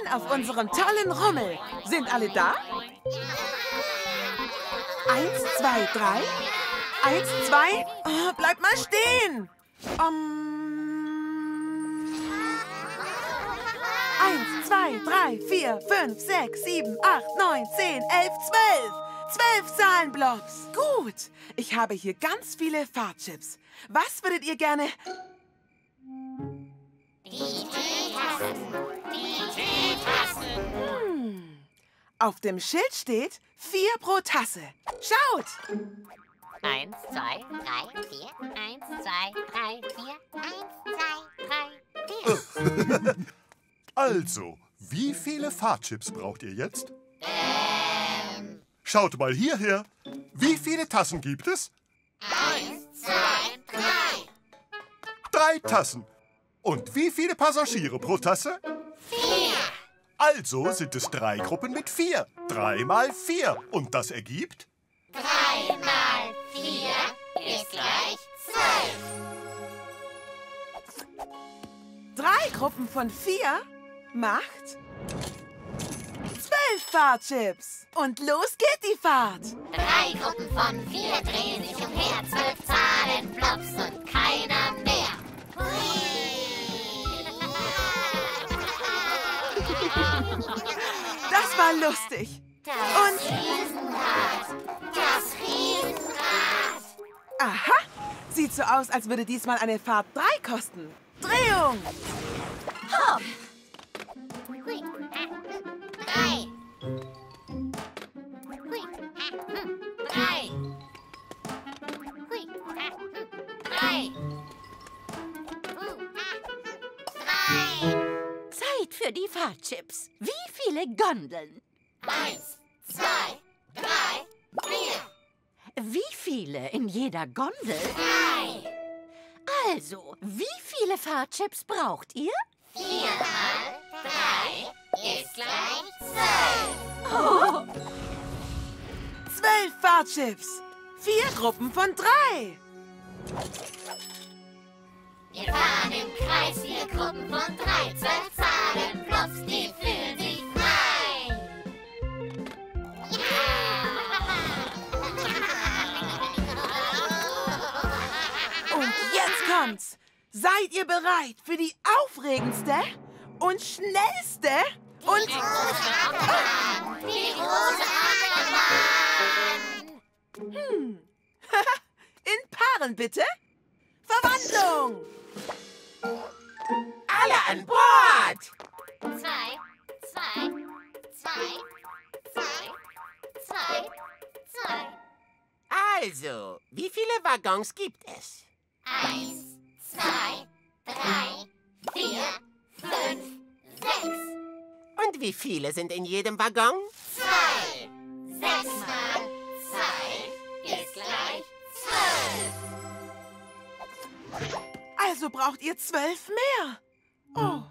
schön auf unserem tollen Rummel. Sind alle da? Eins, zwei, drei. Eins, zwei. Oh, bleib mal stehen. Um. Eins, zwei, drei, vier, fünf, sechs, sieben, acht, neun, zehn, elf, zwölf. Zwölf Zahlenblobs. Gut. Ich habe hier ganz viele Fahrtchips. Was würdet ihr gerne... Die Auf dem Schild steht vier pro Tasse. Schaut! Eins, zwei, drei, vier. Eins, zwei, drei, vier. Eins, zwei, drei, vier. Also, wie viele Fahrchips braucht ihr jetzt? Ähm. Schaut mal hierher. Wie viele Tassen gibt es? Eins, zwei, drei. Drei Tassen. Und wie viele Passagiere pro Tasse? Also sind es drei Gruppen mit vier. Drei mal vier. Und das ergibt? Drei mal vier ist gleich zwölf. Drei Gruppen von vier macht zwölf Fahrtchips. Und los geht die Fahrt. Drei Gruppen von vier drehen sich umher. Zwölf Zahlen, Flops und keiner mehr. Das war lustig. Das Und- Riesenrad. Das Riesenrad. Aha, sieht so aus, als würde diesmal eine Fahrt drei kosten. Drehung! Hui. Fahrchips. Wie viele Gondeln? Eins, zwei, drei, vier, Wie viele in jeder Gondel? drei. Also, wie viele Fahrchips braucht ihr? Vier mal drei ist gleich zwölf. Zwölf Fahrtchips. Vier Gruppen von drei. Wir fahren im Kreis, vier Gruppen von drei. Zwölf Zahlen, Bluffs, die fühlen sich frei. Und jetzt kommt's. Seid ihr bereit für die aufregendste und schnellste und... Die große Achterbahn, die große Achterbahn. Hm. In Paaren bitte. Verwandlung. Alle an Bord! Zwei, zwei, zwei, zwei, zwei, zwei. Also, wie viele Waggons gibt es? Eins, zwei, drei, vier, fünf, sechs. Und wie viele sind in jedem Waggon? Zwei. Also braucht ihr zwölf mehr. Oh,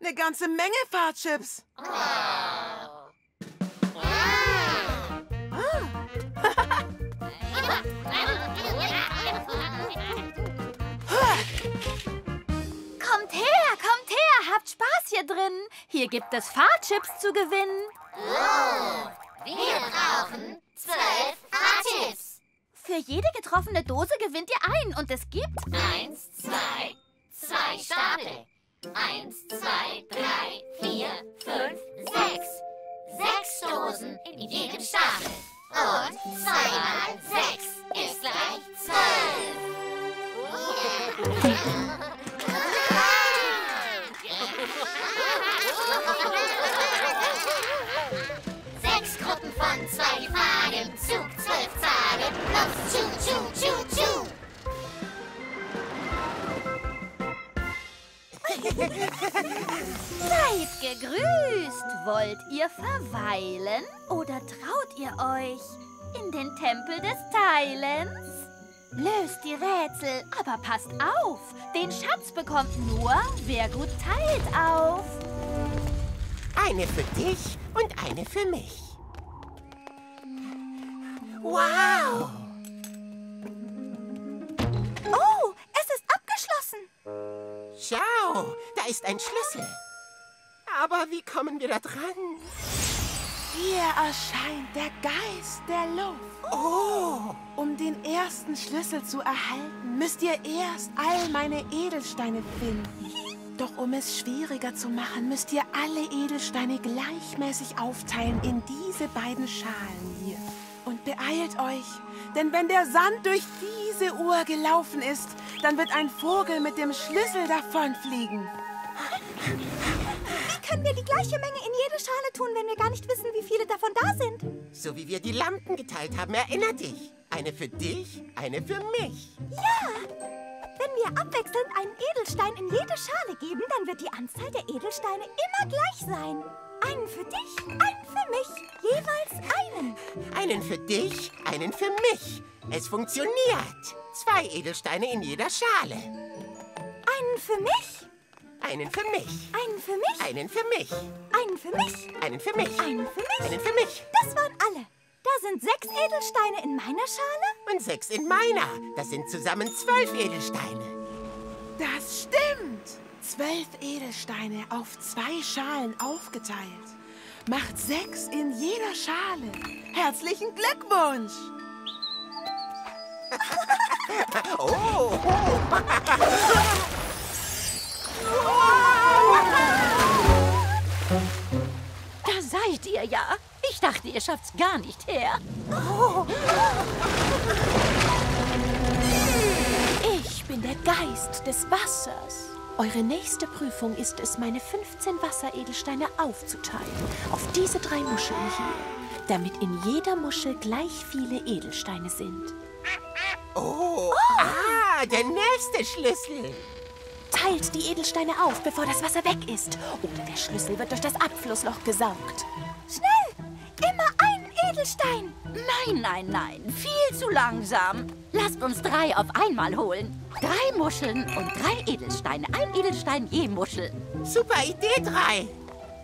eine ganze Menge Fahrtchips. Oh. Kommt her, kommt her, habt Spaß hier drin. Hier gibt es Fahrchips zu gewinnen. Oh, wir brauchen zwölf Fahrtipps. Für jede getroffene Dose gewinnt ihr ein und es gibt... Eins, zwei, zwei Stapel. Eins, zwei, drei, vier, fünf, sechs. Sechs Dosen in jedem Stapel. Und zwei mal sechs ist gleich zwölf. Sechs Zahlen plus tschu, tschu, tschu, tschu. Seid gegrüßt. Wollt ihr verweilen oder traut ihr euch in den Tempel des Teilens? Löst die Rätsel, aber passt auf. Den Schatz bekommt nur, wer gut teilt auf. Eine für dich und eine für mich. Wow! Oh, es ist abgeschlossen. Schau, da ist ein Schlüssel. Aber wie kommen wir da dran? Hier erscheint der Geist der Luft. Oh, Um den ersten Schlüssel zu erhalten, müsst ihr erst all meine Edelsteine finden. Doch um es schwieriger zu machen, müsst ihr alle Edelsteine gleichmäßig aufteilen in diese beiden Schalen beeilt euch, denn wenn der Sand durch diese Uhr gelaufen ist, dann wird ein Vogel mit dem Schlüssel davonfliegen. Wie können wir die gleiche Menge in jede Schale tun, wenn wir gar nicht wissen, wie viele davon da sind? so wie wir die Lampen geteilt haben, erinner dich. Eine für dich, eine für mich. Wenn wir abwechselnd einen Edelstein in jede Schale geben, dann wird die Anzahl der Edelsteine immer gleich sein. Einen für dich, einen für mich. Jeweils einen. Einen für dich, einen für mich. Es funktioniert. Zwei Edelsteine in jeder Schale. Einen für mich, Einen für mich. einen für mich, Einen für mich. einen für mich, Einen für mich. einen für mich. Einen für mich. Das waren alle. Da sind sechs Edelsteine in meiner Schale. Und sechs in meiner. Das sind zusammen zwölf Edelsteine. Das stimmt! Zwölf Edelsteine auf zwei Schalen aufgeteilt. Macht sechs in jeder Schale. Herzlichen Glückwunsch! Oh, Da seid ihr ja. Ich dachte, ihr schafft's gar nicht her. Ich bin der Geist des Wassers. Eure nächste Prüfung ist es, meine 15 Wasseredelsteine aufzuteilen auf diese drei Muscheln hier, damit in jeder Muschel gleich viele Edelsteine sind. oh. Ah, der nächste Schlüssel. Teilt die Edelsteine auf, bevor das Wasser weg ist, oder der Schlüssel wird durch das Abflussloch gesaugt. Schnell! Immer Edelstein. Nein, nein, nein. Viel zu langsam. Lasst uns drei auf einmal holen. Drei Muscheln und drei Edelsteine. Ein Edelstein je Muschel. Super Idee, drei.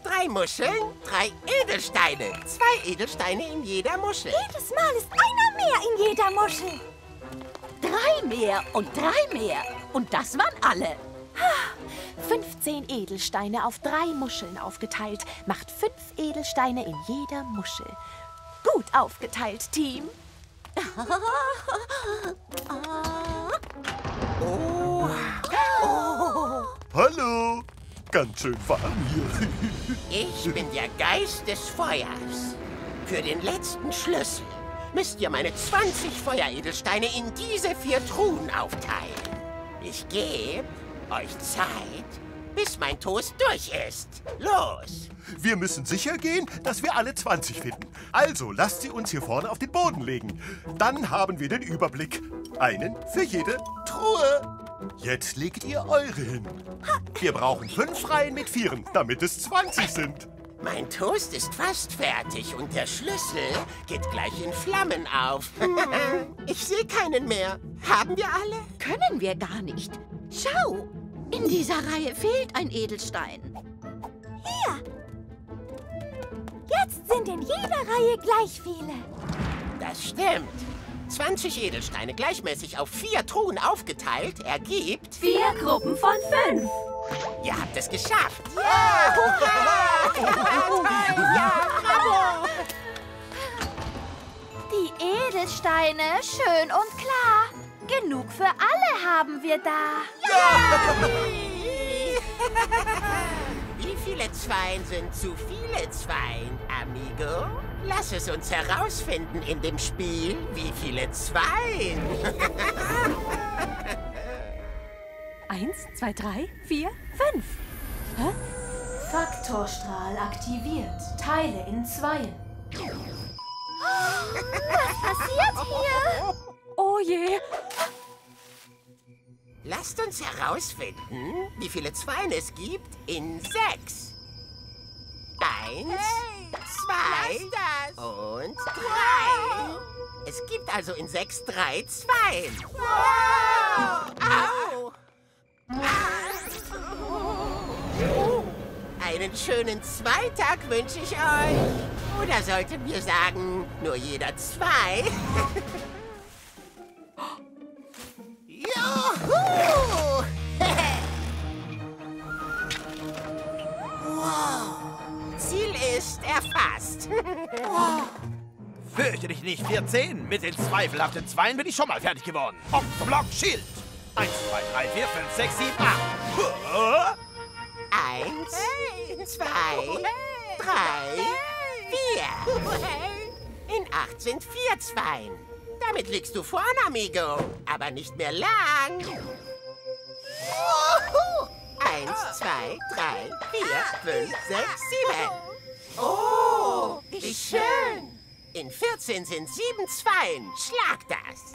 Drei Muscheln, drei Edelsteine. Zwei Edelsteine in jeder Muschel. Jedes Mal ist einer mehr in jeder Muschel. Drei mehr und drei mehr. Und das waren alle. 15 Edelsteine auf drei Muscheln aufgeteilt macht fünf Edelsteine in jeder Muschel. Gut aufgeteilt, Team. Hallo. Ganz schön warm hier. Ich bin der Geist des Feuers. Für den letzten Schlüssel müsst ihr meine 20 Feueredelsteine in diese vier Truhen aufteilen. Ich gebe euch Zeit, bis mein Toast durch ist. Los! Wir müssen sicher gehen, dass wir alle 20 finden. Also lasst sie uns hier vorne auf den Boden legen. Dann haben wir den Überblick. Einen für jede Truhe. Jetzt legt ihr eure hin. Wir brauchen fünf Reihen mit Vieren, damit es 20 sind. Mein Toast ist fast fertig und der Schlüssel geht gleich in Flammen auf. ich sehe keinen mehr. Haben wir alle? Können wir gar nicht. Schau, in dieser Reihe fehlt ein Edelstein. Jetzt sind in jeder Reihe gleich viele. Das stimmt. 20 Edelsteine gleichmäßig auf vier Truhen aufgeteilt ergibt... Vier Gruppen von fünf. Ihr habt es geschafft. Ja! ja, bravo! Die Edelsteine, schön und klar. Genug für alle haben wir da. Wie viele Zweien sind zu viele Zweien, amigo? Lass es uns herausfinden in dem Spiel, wie viele Zweien. Eins, zwei, drei, vier, fünf. Faktorstrahl aktiviert. Teile in Zweien. Passiert hier? Oh je, Lasst uns herausfinden, wie viele Zweien es gibt in sechs. Eins, zwei und drei. Es gibt also in sechs drei Zweien. Au! Oh, Einen schönen Zweitag wünsche ich euch. Oder sollten wir sagen, nur jeder zwei? Fürchte dich nicht, 14. Mit den zweifelhaften Zweien bin ich schon mal fertig geworden. Octoblock Schild. 1, 2, 3, 4, 5, 6, 7, 8. Eins, zwei, drei, vier. In acht sind vier Zweien. Damit liegst du vorn, Amigo. Aber nicht mehr lang. Eins, zwei, drei, vier, fünf, sechs, sieben. Oh, wie schön. In 14 sind sieben Zweien. Schlag das.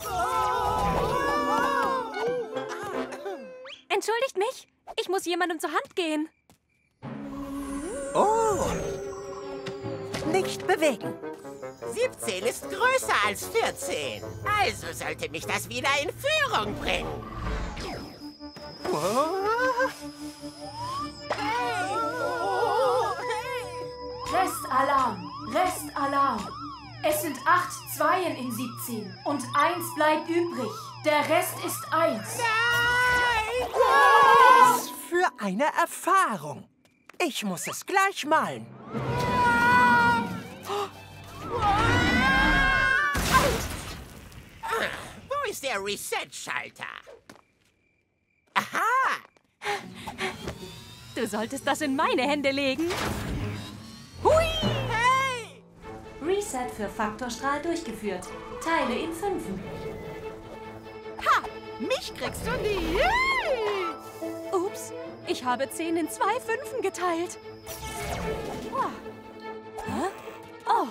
Entschuldigt mich, ich muss jemandem zur Hand gehen. Oh. Nicht bewegen. 17 ist größer als 14. Also sollte mich das wieder in Führung bringen. Restalarm! Restalarm! Es sind acht Zweien in 17 und eins bleibt übrig. Der Rest ist eins. Was für eine Erfahrung. Ich muss es gleich malen. Wo ist der Reset-Schalter? Aha! Du solltest das in meine Hände legen. Hui! Reset für Faktorstrahl durchgeführt. Teile in Fünfen. Ha! Mich kriegst du nie. Ups, ich habe 10 in zwei Fünfen geteilt. Oh. Hä? Oh.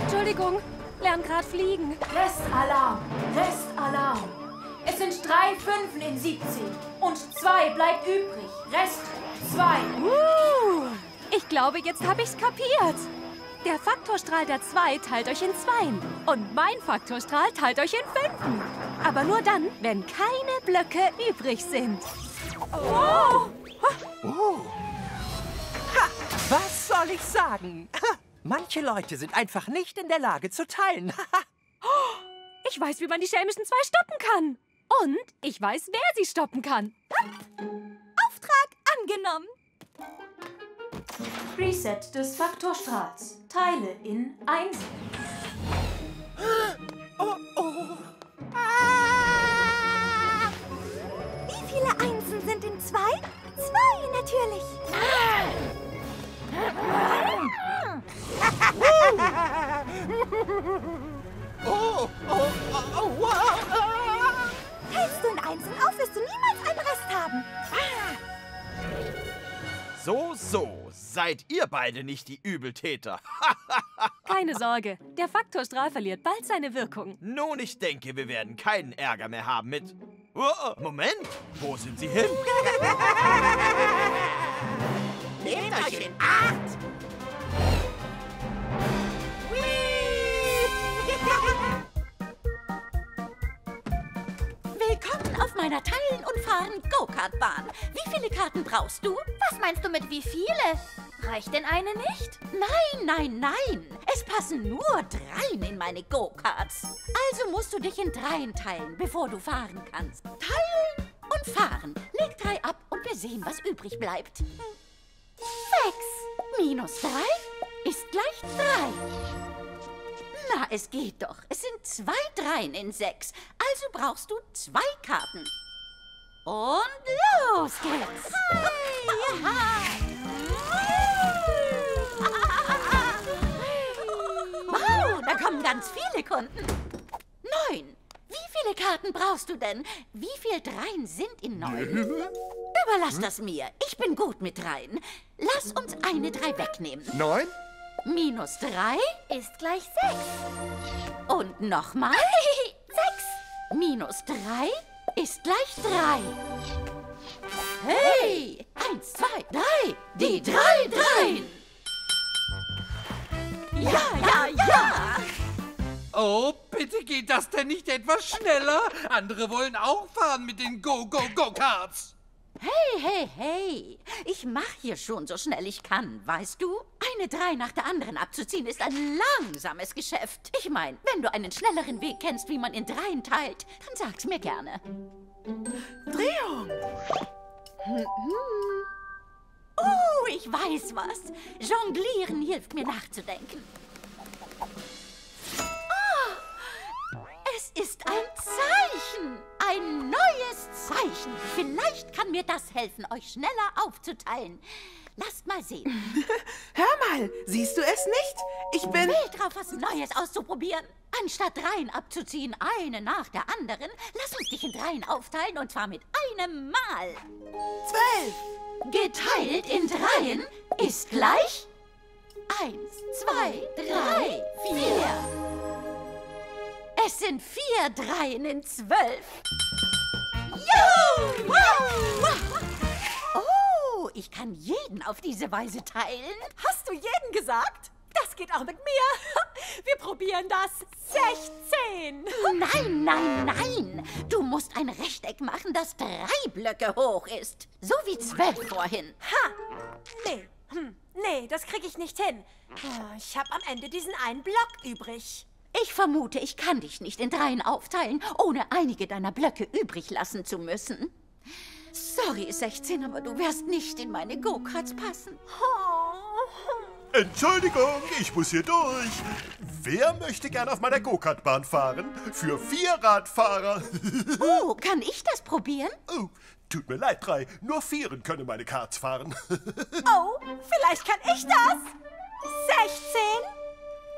Entschuldigung, lern grad fliegen. Restalarm! Restalarm! Es sind drei Fünfen in 17 und zwei bleibt übrig. Rest zwei. Uh, ich glaube, jetzt habe ich's kapiert. Der Faktorstrahl der 2 teilt euch in Zweien und mein Faktorstrahl teilt euch in Fünfen. Aber nur dann, wenn keine Blöcke übrig sind. Oh. Oh. Ha, was soll ich sagen? Ha, manche Leute sind einfach nicht in der Lage zu teilen. Ich weiß, wie man die schelmischen zwei stoppen kann. Und ich weiß, wer sie stoppen kann. Auftrag angenommen. Reset des Faktorstrahls. Teile in Einsen. Oh, oh. Wie viele Einsen sind in zwei? Zwei natürlich. Oh, oh, oh, wow. Teilst du in Einsen auf, wirst du niemals einen Rest haben. So, so. Seid ihr beide nicht die Übeltäter? Keine Sorge, der Faktorstrahl verliert bald seine Wirkung. Nun, ich denke, wir werden keinen Ärger mehr haben mit... Oh, Moment, wo sind sie hin? Nehmt euch in Acht. Willkommen auf meiner Teilen- und Fahren-Go-Kart-Bahn. Wie viele Karten brauchst du? Was meinst du mit wie viele? Reicht denn eine nicht? Nein, nein, nein. Es passen nur dreien in meine Go-Karts. Also musst du dich in dreien teilen, bevor du fahren kannst. Teilen und fahren. Leg drei ab und wir sehen, was übrig bleibt. Sechs minus drei ist gleich drei. Na, es geht doch. Es sind zwei Dreien in sechs. Also brauchst du zwei Karten. Und los geht's. Wow, da kommen ganz viele Kunden. Neun. Wie viele Karten brauchst du denn? Wie viele Dreien sind in neun? Überlass das mir. Ich bin gut mit Dreien. Lass uns eine Drei wegnehmen. Neun? Minus drei Ist gleich sechs. und nochmal. Minus drei ist gleich drei. Hey! Eins, zwei, drei. Die drei Dreien. Ja, ja, ja. Oh, bitte geht das denn nicht etwas schneller? Andere wollen auch fahren mit den Go-Go-Go-Karts. Hey, hey, hey. Ich mach hier schon so schnell ich kann, weißt du? Eine Drei nach der anderen abzuziehen ist ein langsames Geschäft. Ich mein, wenn du einen schnelleren Weg kennst, wie man in Dreien teilt, dann sag's mir gerne. Drehung. Oh, ich weiß was. Jonglieren hilft mir nachzudenken. Es ist ein Zeichen. Ein neues Zeichen. Vielleicht kann mir das helfen, euch schneller aufzuteilen. Lasst mal sehen. Hör mal, siehst du es nicht? Ich bin... Wild drauf, was Neues auszuprobieren. Anstatt Dreien abzuziehen, eine nach der anderen, lass uns dich in Dreien aufteilen und zwar mit einem Mal. Zwölf. Geteilt in Dreien ist gleich eins, zwei, drei, vier. Es sind vier Dreien in zwölf. Juhu! Wow! Oh, ich kann jeden auf diese Weise teilen. Hast du jeden gesagt? Das geht auch mit mir. Wir probieren das. 16. Nein, nein, nein. Du musst ein Rechteck machen, das drei Blöcke hoch ist. So wie zwölf vorhin. Ha! Nee. Hm. Nee, das kriege ich nicht hin. Ah, Ich habe am Ende diesen einen Block übrig. Ich vermute, ich kann dich nicht in dreien aufteilen, ohne einige deiner Blöcke übrig lassen zu müssen. Sorry, 16, aber du wirst nicht in meine Go-Karts passen. Entschuldigung, ich muss hier durch. Wer möchte gern auf meiner Go-Kart-Bahn fahren? Für vier Radfahrer. Oh, kann ich das probieren? Oh, tut mir leid, drei. Nur Vieren können meine Karts fahren. Oh, vielleicht kann ich das. 16.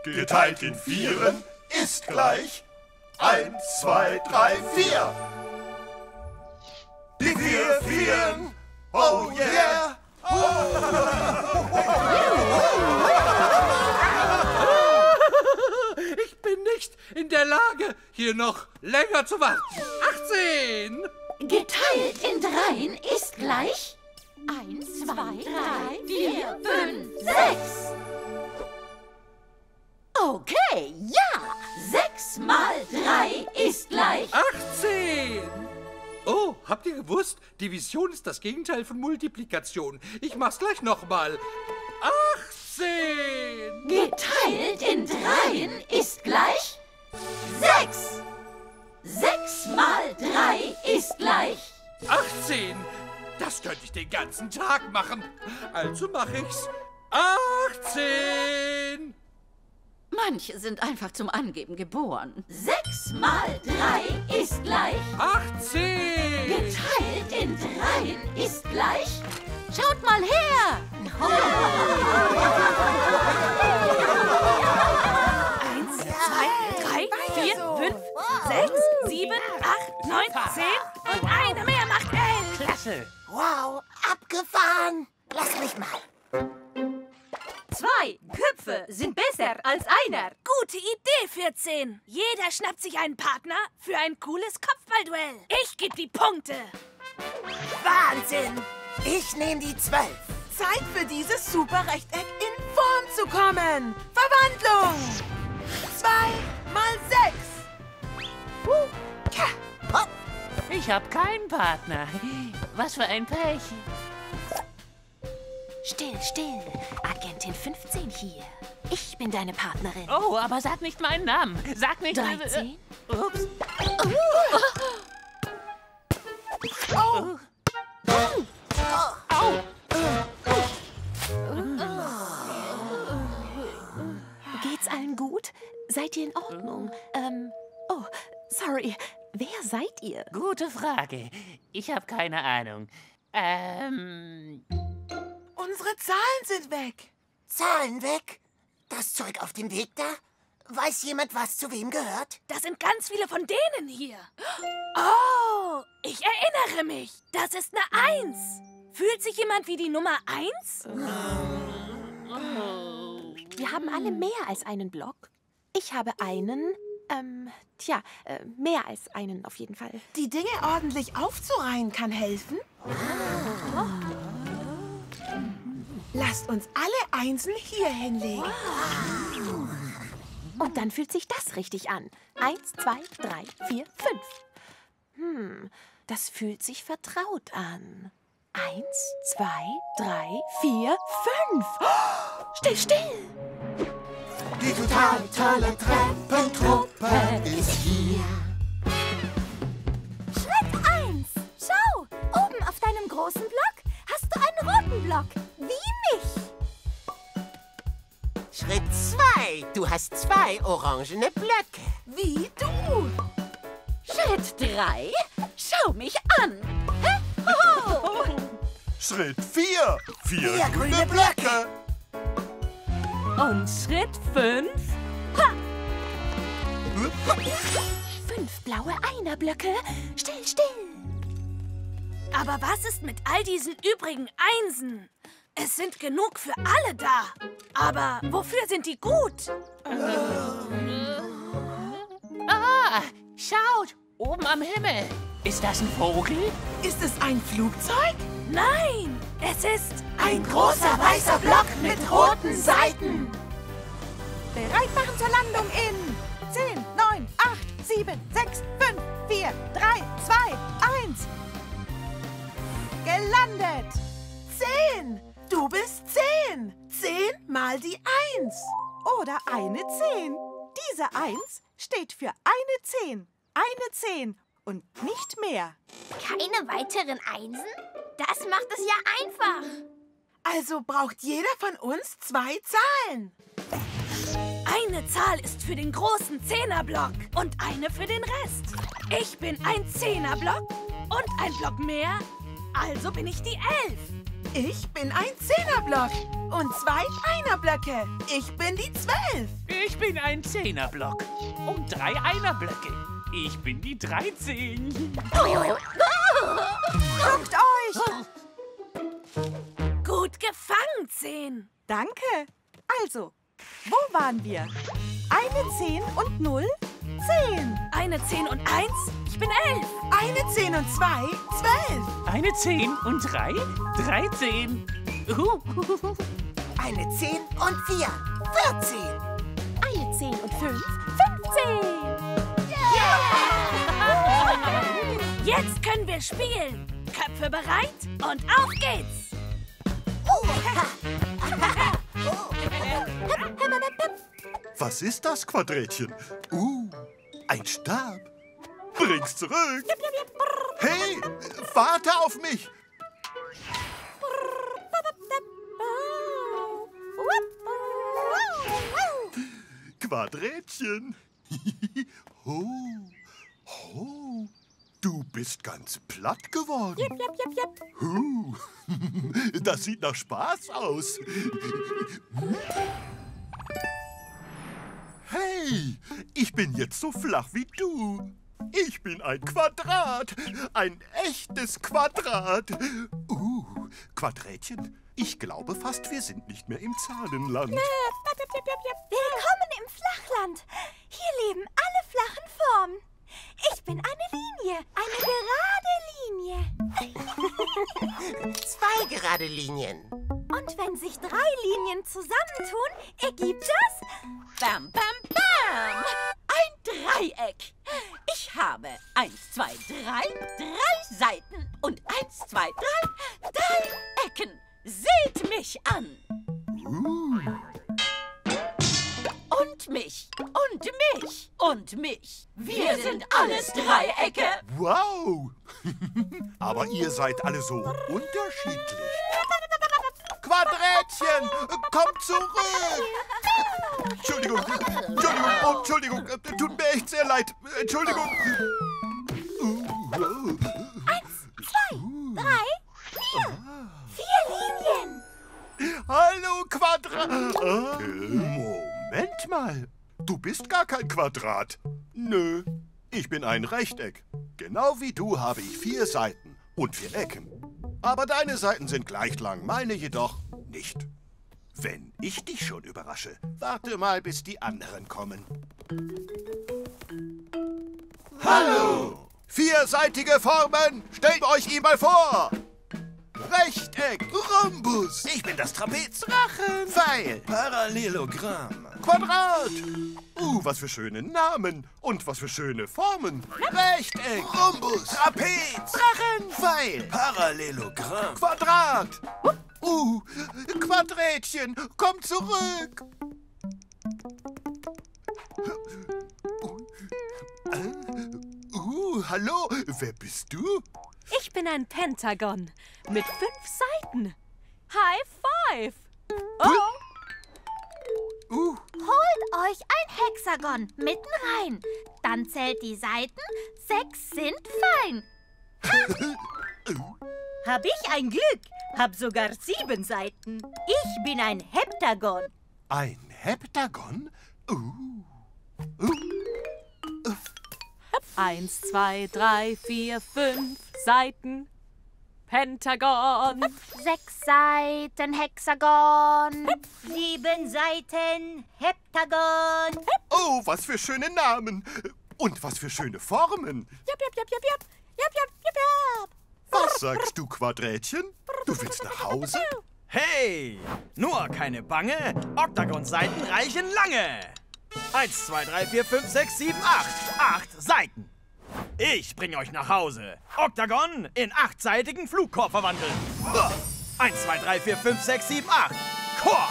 Geteilt in Vieren ist gleich eins, zwei, drei, vier. Die vier Vieren, oh yeah. Ich bin nicht in der Lage, hier noch länger zu warten. 18! Geteilt in dreien ist gleich eins, zwei, drei, vier, fünf, sechs. Okay, ja. Sechs mal drei ist gleich 18! Oh, habt ihr gewusst? Division ist das Gegenteil von Multiplikation. Ich mach's gleich nochmal. 18! Geteilt in dreien ist gleich sechs. Sechs mal drei ist gleich 18! Das könnte ich den ganzen Tag machen. Also mach ich's. 18! Manche sind einfach zum Angeben geboren. Sechs mal drei ist gleich 18! Geteilt in dreien ist gleich. Schaut mal her! Eins, zwei, drei, vier, fünf, sechs, sieben, acht, neun, zehn und eine mehr macht elf. Klasse. Wow, abgefahren. Lass mich mal. Zwei Köpfe sind besser als einer. Gute Idee, 14. Jeder schnappt sich einen Partner für ein cooles Kopfballduell. Ich gebe die Punkte. Wahnsinn. Ich nehme die zwölf. Zeit für dieses Superrechteck in Form zu kommen. Verwandlung. Zwei mal sechs. Uh. Ich hab keinen Partner. Was für ein Pech. Still, still. Agentin 15 hier. Ich bin deine Partnerin. Oh, aber sag nicht meinen Namen. Sag nicht... 13? Äh, ups. Oh. Au. Geht's allen gut? Seid ihr in Ordnung? Ähm, oh, sorry. Wer seid ihr? Gute Frage. Ich habe keine Ahnung. Ähm... Unsere Zahlen sind weg. Zahlen weg. Das Zeug auf dem Weg da? Weiß jemand, was zu wem gehört? Das sind ganz viele von denen hier. Oh, ich erinnere mich. Das ist eine Eins. Fühlt sich jemand wie die Nummer Eins? Wir haben alle mehr als einen Block. Ich habe einen, ähm, tja, äh, mehr als einen auf jeden Fall. Die Dinge ordentlich aufzureihen kann helfen. Lasst uns alle Einsen hier hinlegen. Und dann fühlt sich das richtig an. Eins, zwei, drei, vier, fünf. Hm, das fühlt sich vertraut an. Eins, zwei, drei, vier, fünf. Oh, still, still. Die total tolle Treppentruppe ist hier. Schritt 1. Schau, oben auf deinem großen Block hast du einen roten Block. Hey, du hast zwei orangene Blöcke. Wie du. Schritt drei. Schau mich an. Schritt 4. Vier, Vier grüne grüne Blöcke. Und Schritt 5. Fünf blaue Einerblöcke. Still, still. Aber was ist mit all diesen übrigen Einsen? Es sind genug für alle da. Aber wofür sind die gut? Ah, schaut, oben am Himmel. Ist das ein Vogel? Ist es ein Flugzeug? Nein, es ist Ein großer weißer Block mit roten Seiten. Bereit machen zur Landung in 10, 9, 8, 7, 6, 5, 4, 3, 2, 1. Gelandet! Zehn. Du bist zehn. Zehn mal die Eins. Oder eine 10. Diese 1 steht für eine 10. Eine 10 und nicht mehr. Keine weiteren Einsen? Das macht es ja einfach. Also braucht jeder von uns zwei Zahlen. Eine Zahl ist für den großen Zehnerblock und eine für den Rest. Ich bin ein Zehnerblock und ein Block mehr, also bin ich die Elf. Ich bin ein Zehnerblock und zwei Einerblöcke. Ich bin die Zwölf. Ich bin ein Zehnerblock und drei Einerblöcke. Ich bin die 13. Guckt euch! Gut gefangen, Zehn. Danke. Also, wo waren wir? Eine 10 und 0? 10. Eine Zehn und eins, ich bin elf. Eine Zehn und zwei, zwölf. Eine 10 und 3, 13. Uh, Eine Zehn und vier, vierzehn. Eine Zehn und fünf. Jetzt können wir spielen. Köpfe bereit und auf geht's. Was ist das, Quadrätchen? Uh, ein Stab. Bring's zurück. Hey, warte auf mich. Quadrätchen. oh, oh, du bist ganz platt geworden. Huh, das sieht nach Spaß aus. Hey, ich bin jetzt so flach wie du. Ich bin ein Quadrat. Ein echtes Quadrat. Uh, Quadrätchen, ich glaube fast, wir sind nicht mehr im Zahlenland. Willkommen im Flachland. Hier leben alle flachen Formen. Ich bin eine Linie, eine gerade Linie. Zwei gerade Linien. Und wenn sich drei Linien zusammentun, ergibt das Bam, bam, bam! Habe eins, zwei, drei, drei Seiten und eins, zwei, drei, drei Ecken. Seht mich an. Und mich und mich und mich. Wir sind alles Dreiecke. Wow! Aber ihr seid alle so unterschiedlich. Quadrätchen, kommt zurück! Entschuldigung, Entschuldigung, oh, Entschuldigung, tut mir echt sehr leid. Entschuldigung. zwei, drei, vier. Vier Linien. Hallo, Quadrat. Moment mal. Du bist gar kein Quadrat. Nö, ich bin ein Rechteck. Genau wie du habe ich vier Seiten und vier Ecken. Aber deine Seiten sind gleich lang, meine jedoch nicht. Wenn ich dich schon überrasche, warte mal, bis die anderen kommen. Hallo! Vierseitige Formen, stellt euch ihn mal vor! Rechteck, Rhombus, ich bin das Trapez, Drachen, Pfeil, Parallelogramm, Quadrat. Uh, was für schöne Namen und was für schöne Formen. Rechteck, Rhombus, Trapez, Drachen, Pfeil, Parallelogramm, Quadrat. Uh, Quadrätchen, komm zurück. Uh, hallo, wer bist du? Ich bin ein Pentagon mit fünf Seiten. High five! Oh, Uh, Holt euch ein Hexagon mitten rein. Dann zählt die Seiten. Sechs sind fein. Hab ich ein Glück. Hab sogar sieben Seiten. Ich bin ein Heptagon. Ein Heptagon? Eins, zwei, drei, vier, fünf Seiten. Pentagon. Sechs Seiten Hexagon. Sieben Seiten Heptagon. Oh, was für schöne Namen. Und was für schöne Formen. Jap, jap, jap, jap, jap. Jap, jap, jap, jap. Was sagst du, Quadrätchen? Du willst nach Hause? Hey, nur keine Bange. Oktagon-Seiten reichen lange. Eins, zwei, drei, vier, fünf, sechs, sieben, acht. Acht Seiten. Ich bringe euch nach Hause. Oktagon in achtseitigen Flugkorb verwandeln. Uah. Eins, zwei, drei, vier, fünf, sechs, sieben, acht. Korb.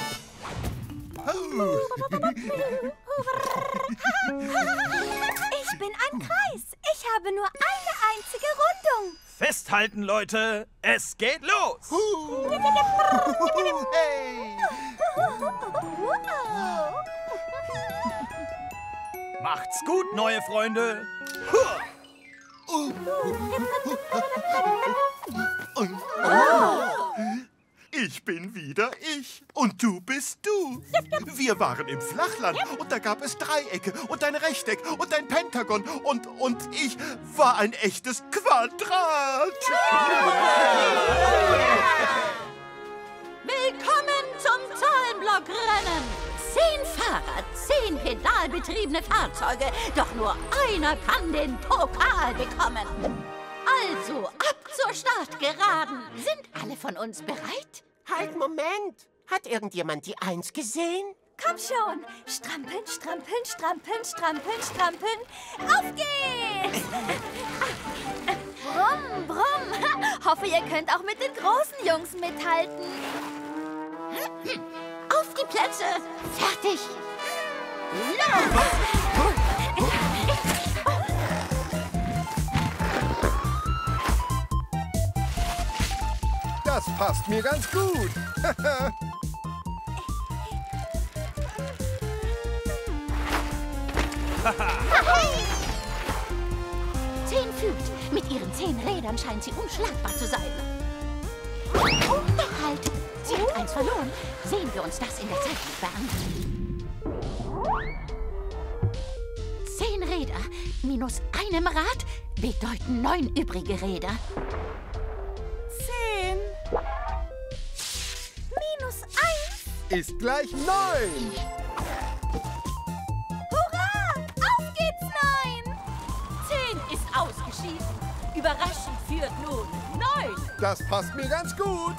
Ich bin ein Kreis. Ich habe nur eine einzige Rundung. Festhalten, Leute. Es geht los. Macht's gut, neue Freunde. Huh. Ich bin wieder ich und du bist du. Wir waren im Flachland und da gab es Dreiecke und ein Rechteck und ein Pentagon und, und ich war ein echtes Quadrat. Willkommen zum Zahlenblockrennen. Zehn Fahrer, zehn pedalbetriebene Fahrzeuge. Doch nur einer kann den Pokal bekommen. Also, ab zur Startgeraden. Sind alle von uns bereit? Halt, Moment. Hat irgendjemand die Eins gesehen? Komm schon. Strampeln, strampeln, strampeln, strampeln, strampeln. Auf geht's! brumm, brumm. Hoffe, ihr könnt auch mit den großen Jungs mithalten. Auf die Plätze. Fertig. Los! Das passt mir ganz gut. Zehn fühlt. Mit ihren zehn Rädern scheint sie unschlagbar zu sein. Halt. Sie hat eins verloren. Sehen wir uns das in der Zeitlupe an. Zehn Räder minus einem Rad bedeuten neun übrige Räder. Ist gleich neun. Hurra! Auf geht's, neun. Zehn ist ausgeschieden. Überraschend führt nun neun. Das passt mir ganz gut.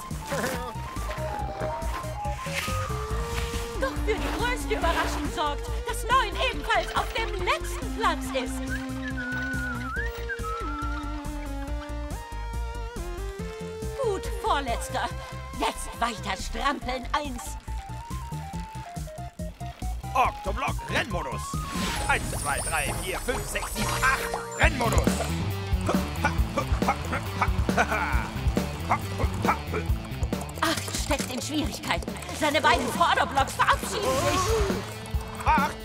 Doch für die größte Überraschung sorgt, dass neun ebenfalls auf dem letzten Platz ist. Gut, Vorletzter. Jetzt weiter strampeln eins. Oktoblock Rennmodus. Eins, zwei, drei, vier, fünf, sechs, sieben, acht. Rennmodus. Acht steckt in Schwierigkeiten. Seine beiden Vorderblocks verabschieden sich. Acht.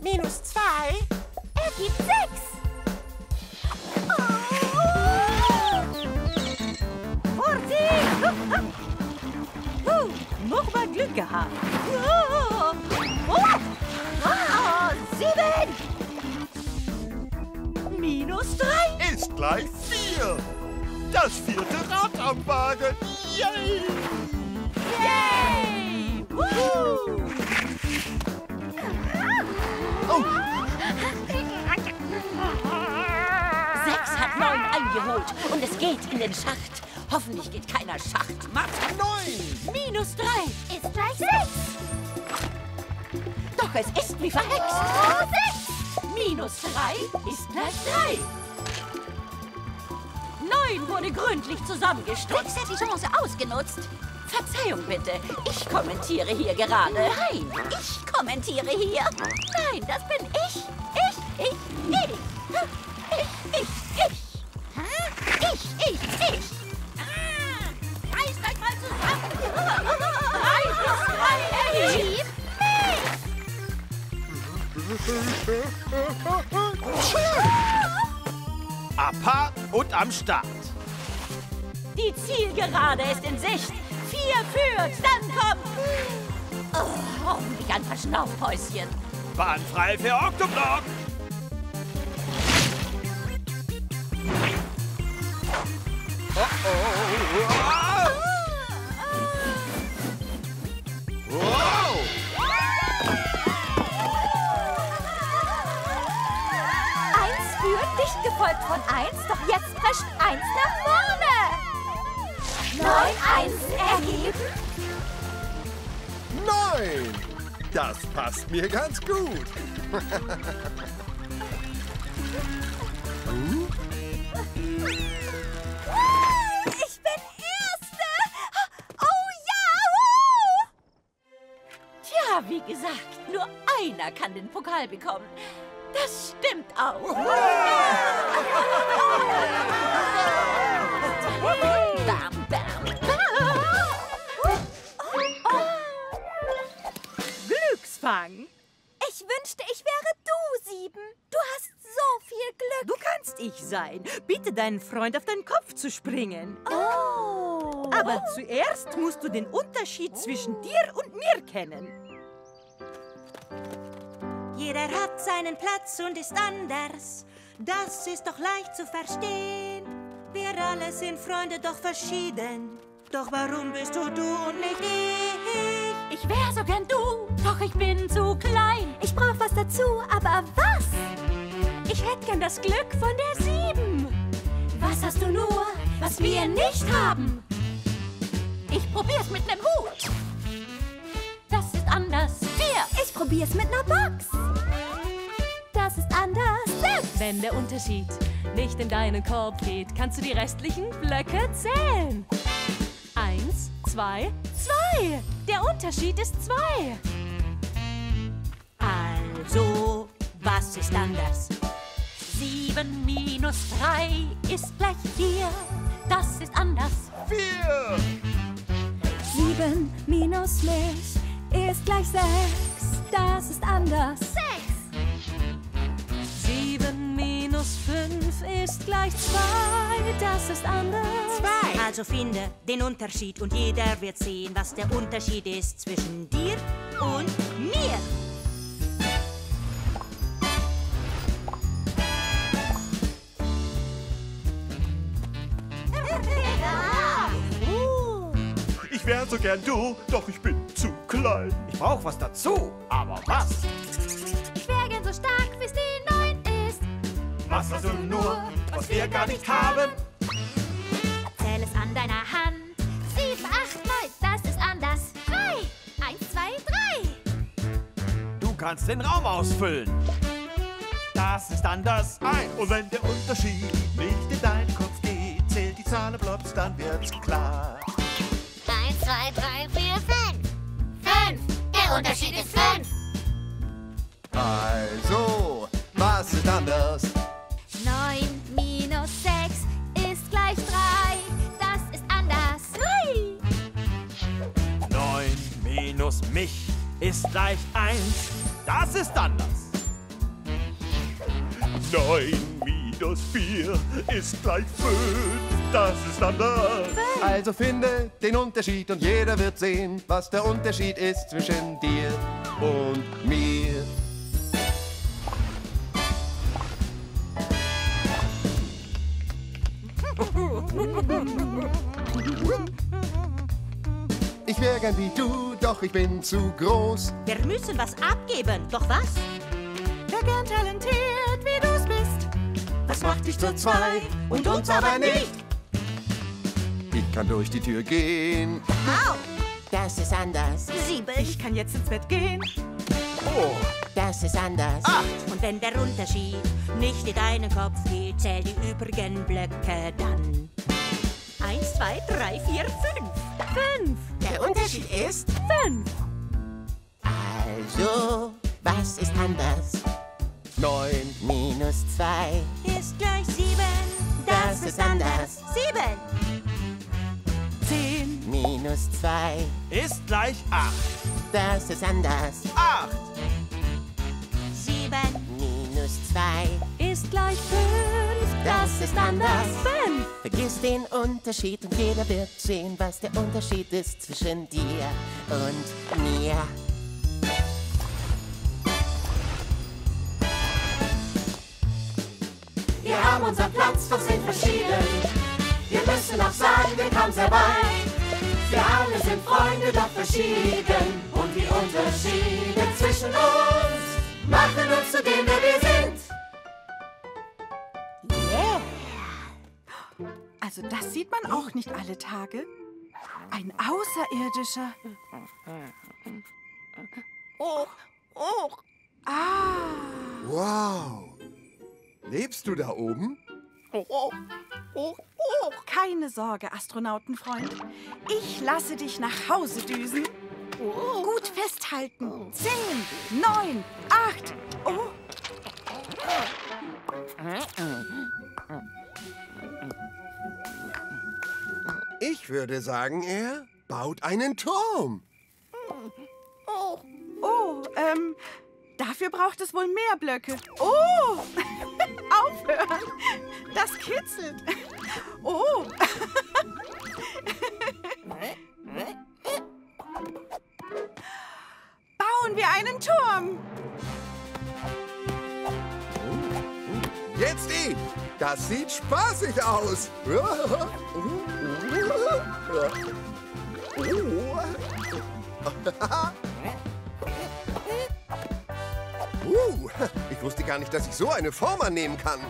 Minus zwei. Ergibt sechs. Vorsicht! Huh, noch mal Glück gehabt. Sieben. Minus drei. Ist gleich vier. Das vierte Rad am Wagen. Yay! Yay! Woohoo! Oh, Sechs hat neun eingeholt und es geht in den Schacht. Hoffentlich geht keiner Schacht. Matt. neun. Minus drei. Ist gleich sechs. Es ist wie verhext. Oh, sechs. Minus drei ist gleich drei. Neun wurde gründlich zusammengestrickt. hat die Chance ausgenutzt. Verzeihung bitte, ich kommentiere hier gerade. Nein, ich kommentiere hier. Nein, das bin ich. Ich, ich, ich. Ich, ich, ich. Ich, ich, ich. Ah, reißt euch mal zusammen. Drei plus drei ergibt. Apart und am Start. Die Zielgerade ist in Sicht. Vier führt, dann kommt... Oh, hoffentlich ein Verschnaufhäuschen. Bahn frei für Octoblock. Oh oh. Gefolgt von eins, doch jetzt prescht eins nach vorne. Neun eins ergeben. Neun! Das passt mir ganz gut. Ich bin Erste. Oh ja! Tja, wie gesagt, nur einer kann den Pokal bekommen. Das stimmt auch. Bam, bam, Glücksfang. Ich wünschte, ich wäre du, Sieben. Du hast so viel Glück. Du kannst ich sein. Bitte deinen Freund auf deinen Kopf zu springen. Oh. Aber zuerst musst du den Unterschied zwischen dir und mir kennen. Jeder hat seinen Platz und ist anders. Das ist doch leicht zu verstehen. Wir alle sind Freunde, doch verschieden. Doch warum bist du du und nicht ich? Ich wär so gern du, doch ich bin zu klein. Ich brauch was dazu, aber was? Ich hätte gern das Glück von der Sieben. Was hast du nur, was wir nicht haben? Ich probier's mit nem Hut. Das ist anders. Probier's mit ner Box. Das ist anders. Sechs. Wenn der Unterschied nicht in deinen Korb geht, kannst du die restlichen Blöcke zählen. Eins, zwei, zwei. Der Unterschied ist zwei. Also, was ist anders? Sieben minus drei ist gleich vier. Das ist anders. Vier. Sieben minus mich ist gleich sechs. Das ist anders. Sechs. Sieben minus fünf ist gleich zwei. Das ist anders. Zwei. Also finde den Unterschied und jeder wird sehen, was der Unterschied ist zwischen dir und mir. Ich wär so gern du, doch ich bin zu klein. Ich brauch was dazu, aber was? Ich wär gern so stark, wie's die neun ist. Was hast du nur, was wir gar nicht haben? Zähl es an deiner Hand. Sieben, acht, neun, das ist anders. Drei. Eins, zwei, drei. Du kannst den Raum ausfüllen. Das ist anders. Eins. Und wenn der Unterschied nicht in deinen Kopf geht, zählt die Zahl Blobs, dann wird's klar. Eins, zwei, drei, vier, fünf. Der Unterschied ist fünf. Also, was ist anders? Neun minus sechs ist gleich drei. Das ist anders. Drei. Neun minus mich ist gleich eins. Das ist anders. Neun minus vier ist gleich fünf. Das ist anders. Also finde den Unterschied und jeder wird sehen, was der Unterschied ist zwischen dir und mir. Ich wär gern wie du, doch ich bin zu groß. Wir müssen was abgeben, doch was? Wer gern talentiert, wie du's bist. Was macht dich zu zwei und uns aber nicht? Ich kann durch die Tür gehen. Au! Das ist anders. Sieben. Ich kann jetzt ins Bett gehen. Oh. Das ist anders. Und wenn der Unterschied nicht in deinen Kopf geht, zähl die übrigen Blöcke dann. Eins, zwei, drei, vier, fünf. Fünf. Der Unterschied ist Fünf. also, was ist anders? Neun. Minus zwei. Ist gleich sieben. Das ist anders. Sieben. Zehn. Minus zwei. Ist gleich acht. Das ist anders. Acht. Sieben. plus zwei ist gleich fünf. Das ist anders. Fünf. Vergiss den Unterschied und jeder wird sehen, was der Unterschied ist zwischen dir und mir. Wir haben unseren Platz, doch sind verschieden. Wir müssen auch sagen, wir kamen sehr weit. Wir alle sind Freunde, doch verschieden. Und die Unterschiede zwischen uns machen uns zu dem, wer wir sind. Yeah! Also das sieht man auch nicht alle Tage. Ein Außerirdischer. Oh, oh. Ah. Wow. Lebst du da oben? Keine Sorge, Astronautenfreund. Ich lasse dich nach Hause düsen. Gut festhalten. Zehn, neun, acht. Oh. Ich würde sagen, er baut einen Turm. Oh. Oh, ähm, dafür braucht es wohl mehr Blöcke. Oh! Aufhören! Das kitzelt. Oh! Bauen wir einen Turm! Jetzt ihn! Das sieht spaßig aus! Uh, ich wusste gar nicht, dass ich so eine Form annehmen kann.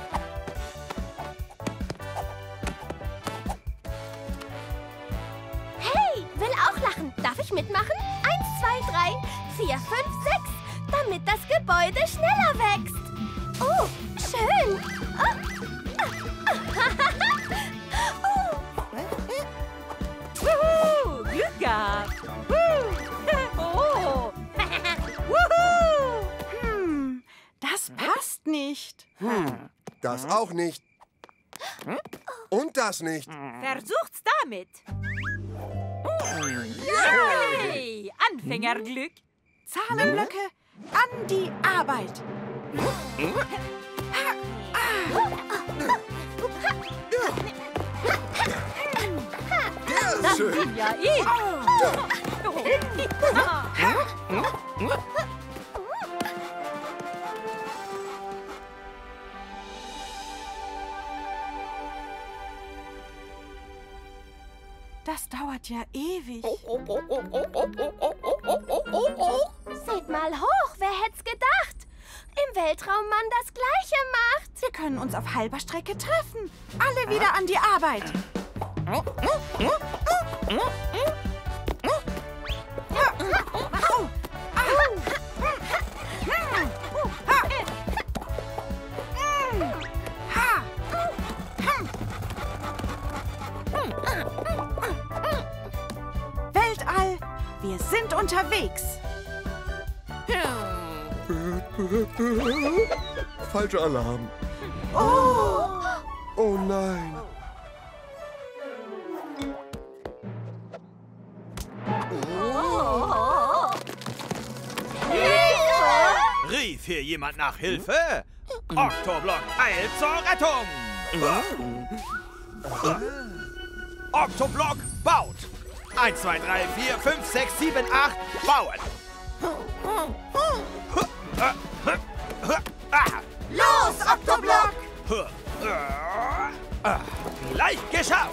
Hey, will auch lachen. Darf ich mitmachen? Eins, zwei, drei, vier, fünf, sechs. Damit das Gebäude schneller wächst. Oh, schön. Oh. Das auch nicht. Und das nicht. Versucht's damit! Hey! Anfängerglück! Zahlenblöcke an die Arbeit. Das bin ja ich! Das dauert ja ewig. Seht mal hoch, wer hätt's gedacht? Im Weltraum man das Gleiche macht. Wir können uns auf halber Strecke treffen. Alle wieder an die Arbeit. Weltall, wir sind unterwegs. Falscher Alarm. Oh! Oh nein. Rief hier jemand nach Hilfe? Oktoblock eilt zur Rettung! Oktoblock baut! 1, 2, 3, 4, 5, 6, 7, 8, bauen! Los, Oktoblock! Gleich geschafft!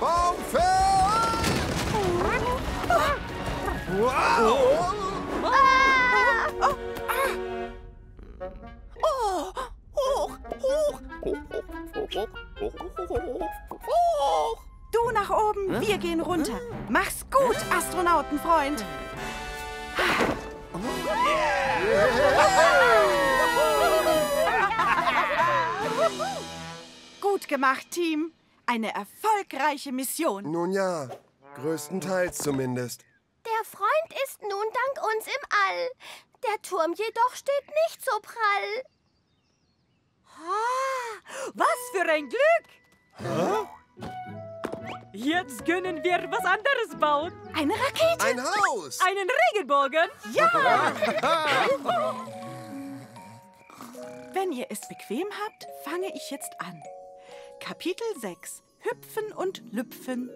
Baumfeld! Wow! Oh, Du nach oben, wir gehen runter. Mach's gut, Astronautenfreund. Gut gemacht, Team. Eine erfolgreiche Mission. Nun ja, größtenteils zumindest. Der Freund ist nun dank uns im All. Der Turm jedoch steht nicht so prall. Ah, was für ein Glück! Jetzt können wir was anderes bauen. Eine Rakete. Ein Haus. Einen Regenbogen. Ja! Wenn ihr es bequem habt, fange ich jetzt an. Kapitel 6. Hüpfen und Lüpfen.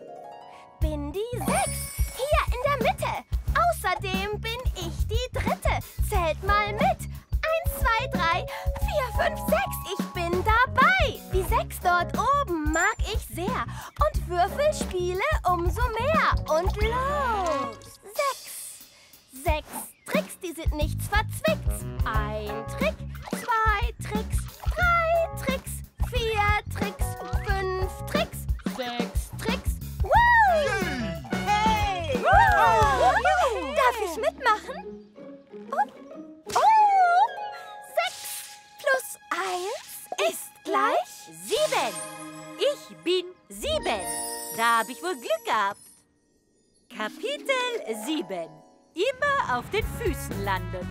Bin die Sechs, hier in der Mitte. Außerdem bin ich die Dritte. Zählt mal mit. Eins, zwei, drei, vier, fünf, sechs. Ich bin dabei. Die Sechs dort oben mag ich sehr. Und Würfelspiele umso mehr. Und los. Sechs. Sechs Tricks, die sind nichts verzwickt. Ein Trick, zwei Tricks, drei Tricks, vier Tricks, fünf Tricks, sechs Tricks. Woo! Hey! Darf ich mitmachen? Oh! Eins ist gleich Sieben. Ich bin sieben. Da habe ich wohl Glück gehabt. Kapitel 7. Immer auf den Füßen landen.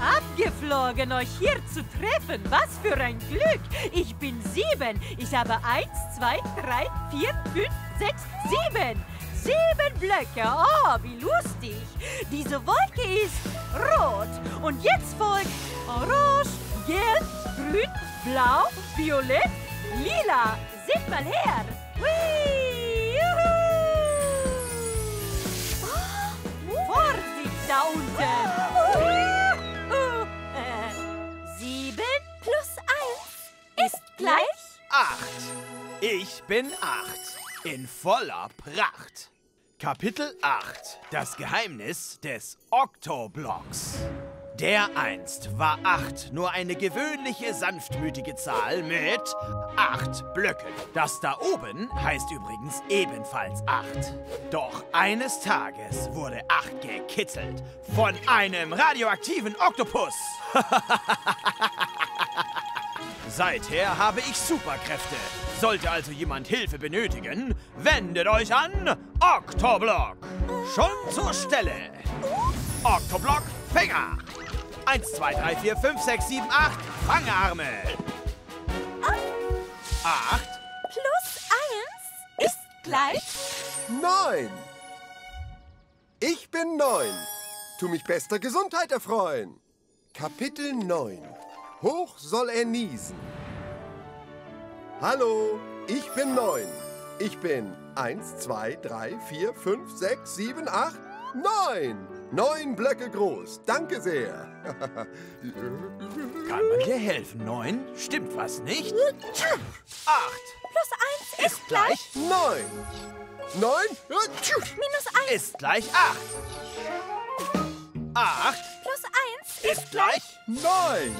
Abgeflogen, euch hier zu treffen. Was für ein Glück. Ich bin sieben. Ich habe eins, zwei, drei, vier, fünf, sechs, sieben. Sieben Blöcke. Oh, wie lustig. Diese Wolke ist rot. Und jetzt folgt orange, gelb, grün, blau, violett, lila. Seht mal her. Hui, juhu. Vorsicht da unten. Sieben plus eins ist gleich Acht. Ich bin acht. In voller Pracht. Kapitel 8. Das Geheimnis des Oktoblocks. Der einst war acht nur eine gewöhnliche sanftmütige Zahl mit acht Blöcken. Das da oben heißt übrigens ebenfalls acht. Doch eines Tages wurde acht gekitzelt von einem radioaktiven Oktopus. Seither habe ich Superkräfte. Sollte also jemand Hilfe benötigen, wendet euch an Oktoblock. Schon zur Stelle. Oktoblock Finger. 1, 2, 3, 4, 5, 6, 7, 8 Fangarme. 8 plus eins ist gleich Neun. Ich bin neun. Tu mich bester Gesundheit erfreuen. Kapitel 9. Hoch soll er niesen. Hallo, ich bin neun. Ich bin eins, zwei, drei, vier, fünf, sechs, sieben, acht, neun. Neun Blöcke groß. Danke sehr. Kann man dir helfen, Neun? Stimmt was nicht? Acht plus eins ist gleich Neun. Neun minus eins ist gleich acht. Acht plus eins ist gleich neun.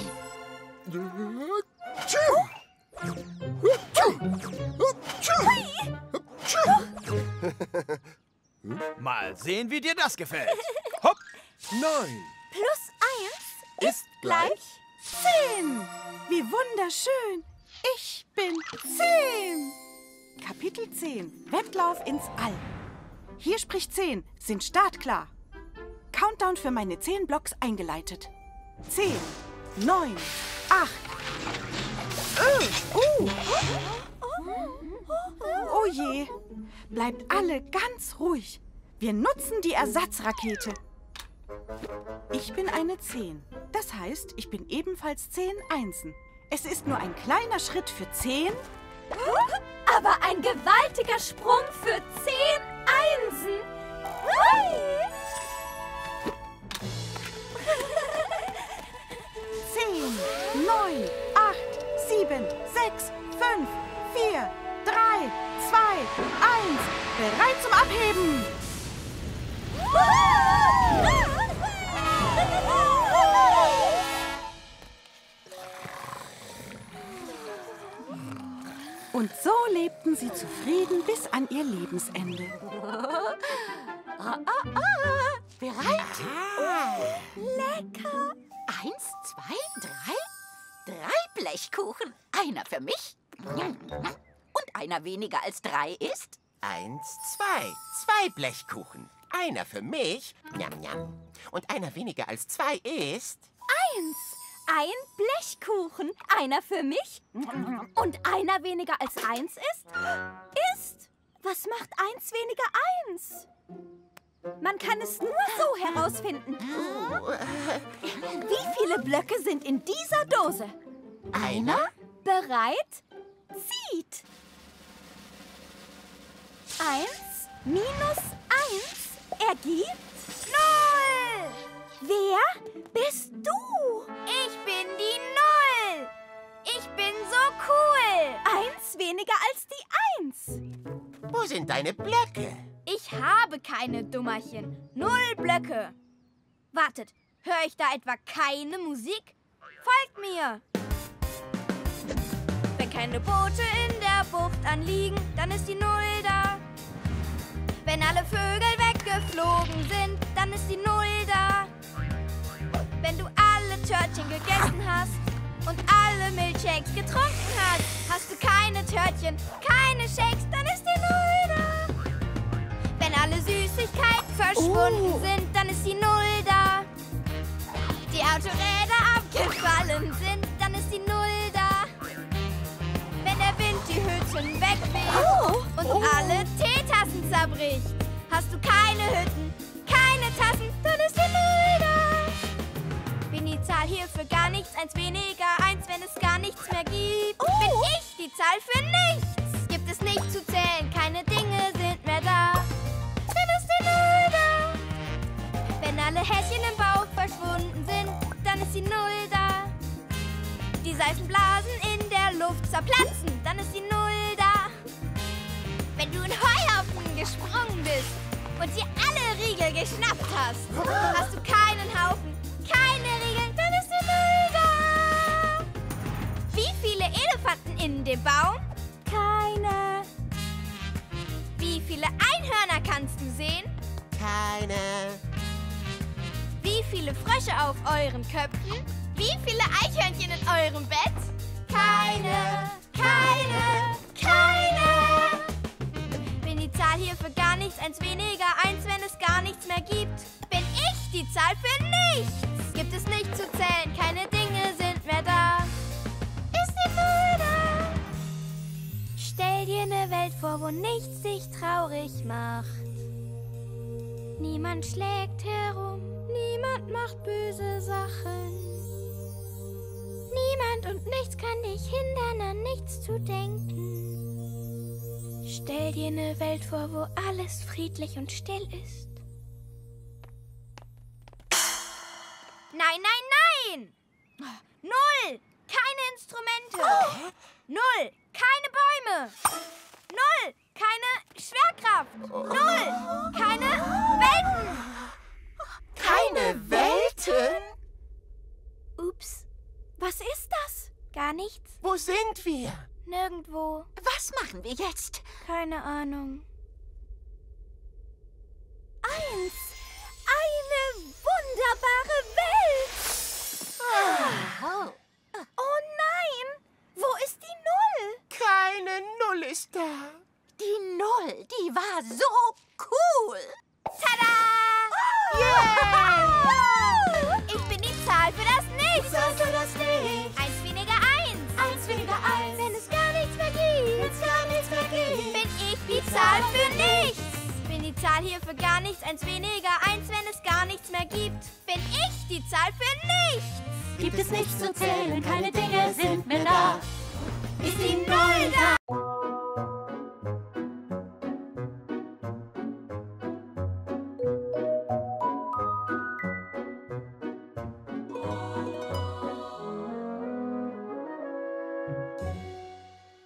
Mal sehen, wie dir das gefällt. Hopp. Neun plus eins ist gleich Zehn. Wie wunderschön. Ich bin zehn. Kapitel 10. Wettlauf ins All. Hier spricht 10. Sind startklar. Countdown für meine 10 Blocks eingeleitet. 10, 9, 8. Uh, uh. Oh je. Bleibt alle ganz ruhig. Wir nutzen die Ersatzrakete. Ich bin eine 10. Das heißt, ich bin ebenfalls 10 Einsen. Es ist nur ein kleiner Schritt für 10. Aber ein gewaltiger Sprung für zehn Einsen. Hui! Zehn, neun, acht, sieben, sechs, fünf, vier, drei, zwei, eins. Bereit zum Abheben. Und so lebten sie zufrieden bis an ihr Lebensende. Ah, ah, ah. Bereit? Oh, lecker. Eins, zwei, drei. Drei Blechkuchen. Einer für mich. Und einer weniger als drei ist? Eins, zwei. Zwei Blechkuchen. Einer für mich. Njam, njam. Und einer weniger als zwei ist... Eins. Ein Blechkuchen. Einer für mich. Und einer weniger als eins ist? Ist. Was macht eins weniger eins? Man kann es nur so herausfinden. Wie viele Blöcke sind in dieser Dose? Einer? Bereit? Zieht! Eins minus eins ergibt Null! Wer bist du? Ich bin die Null! Ich bin so cool! Eins weniger als die Eins! Wo sind deine Blöcke? Ich habe keine Dummerchen. Null Blöcke. Wartet, höre ich da etwa keine Musik? Folgt mir! Wenn keine Boote in der Bucht anliegen, dann ist die Null da. Wenn alle Vögel weggeflogen sind, dann ist die Null da. Wenn du alle Törtchen gegessen hast und alle Milchshakes getrunken hast, hast du keine Törtchen, keine Shakes, dann ist die Null da. Wenn alle Süßigkeiten verschwunden sind, dann ist die Null da. Die Autoräder abgefallen sind, dann ist die Null da. Wenn der Wind die Hütten wegweht und alle Teetassen zerbricht, hast du keine Hütten, keine Tassen, dann ist die Null da. Bin die Zahl hier für gar nichts, eins weniger, eins, wenn es gar nichts mehr gibt. Bin ich die Zahl für nichts. Gibt es nicht zu zählen, keine Dinge sind mehr da. Dann ist die Null da. Wenn alle Häschen im Bauch verschwunden sind, dann ist die Null da. Die Seifenblasen in der Luft zerplatzen, dann ist die Null da. Wenn du in Heuhaufen gesprungen bist und dir alle Riegel geschnappt hast, hast du keinen Haufen, keine Riegel, dann ist die Null da. Wie viele Elefanten in dem Baum? Keine. Wie viele Einhörner kannst du sehen? Keine. Wie viele Frösche auf euren Köpfen? Wie viele Eichhörnchen in eurem Bett? Keine, keine, keine. Die Zahl hier für gar nichts, eins weniger, eins, wenn es gar nichts mehr gibt. Bin ich die Zahl für nichts. Gibt es nicht zu zählen, keine Dinge sind mehr da. Ist die Null da? Stell dir eine Welt vor, wo nichts dich traurig macht. Niemand schlägt herum, niemand macht böse Sachen. Niemand und nichts kann dich hindern, an nichts zu denken. Stell dir eine Welt vor, wo alles friedlich und still ist. Nein, nein, nein! Null! Keine Instrumente! Null! Keine Bäume! Null! Keine Schwerkraft! Null! Keine Welten! Keine Welten? Ups. Was ist das? Gar nichts. Wo sind wir? Nirgendwo. Was machen wir jetzt? Keine Ahnung. Eins. Eine wunderbare Welt. Oh nein. Wo ist die Null? Keine Null ist da. Die Null, die war so cool. Tada! Yeah! Ich bin die Zahl für das Nichts. Zahl für das Nichts. Eins weniger eins. Eins weniger eins. Zahl für nichts. Bin die Zahl hier für gar nichts. Eins weniger eins, wenn es gar nichts mehr gibt. Bin ich die Zahl für nichts. Gibt es nichts zu zählen, keine Dinge sind mehr da. Ist die Null da?